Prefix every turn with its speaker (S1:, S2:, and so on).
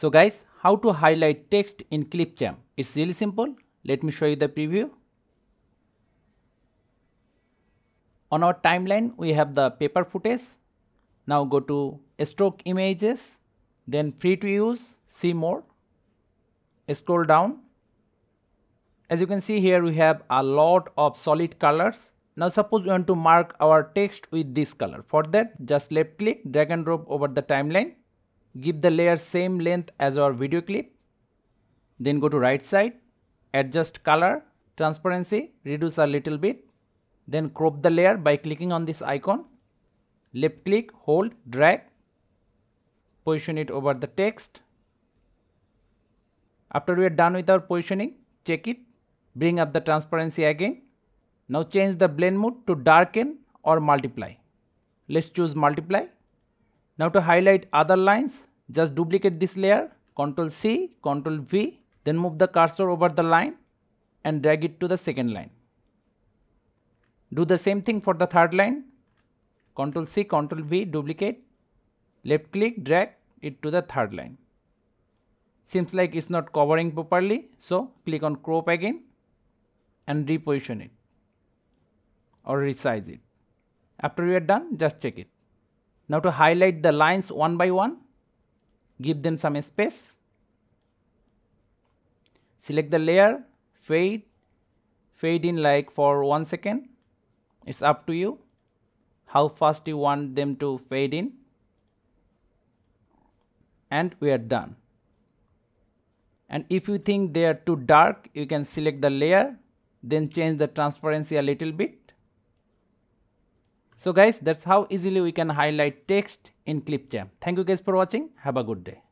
S1: So guys, how to highlight text in Clipchamp? It's really simple. Let me show you the preview. On our timeline, we have the paper footage. Now go to stock images, then free to use, see more. Scroll down. As you can see here, we have a lot of solid colors. Now suppose we want to mark our text with this color. For that, just left click, drag and drop over the timeline give the layer same length as our video clip. Then go to right side adjust color transparency reduce a little bit. Then crop the layer by clicking on this icon. Left click hold drag. Position it over the text. After we are done with our positioning check it. Bring up the transparency again. Now change the blend mode to darken or multiply. Let's choose multiply now to highlight other lines, just duplicate this layer, Ctrl C, Ctrl V, then move the cursor over the line and drag it to the second line. Do the same thing for the third line, Ctrl C, Ctrl V, duplicate, left click, drag it to the third line. Seems like it's not covering properly, so click on crop again and reposition it or resize it. After you are done, just check it. Now to highlight the lines one by one, give them some space. Select the layer, fade, fade in like for one second. It's up to you how fast you want them to fade in. And we are done. And if you think they are too dark, you can select the layer, then change the transparency a little bit so guys, that's how easily we can highlight text in Clipchamp. Thank you guys for watching. Have a good day.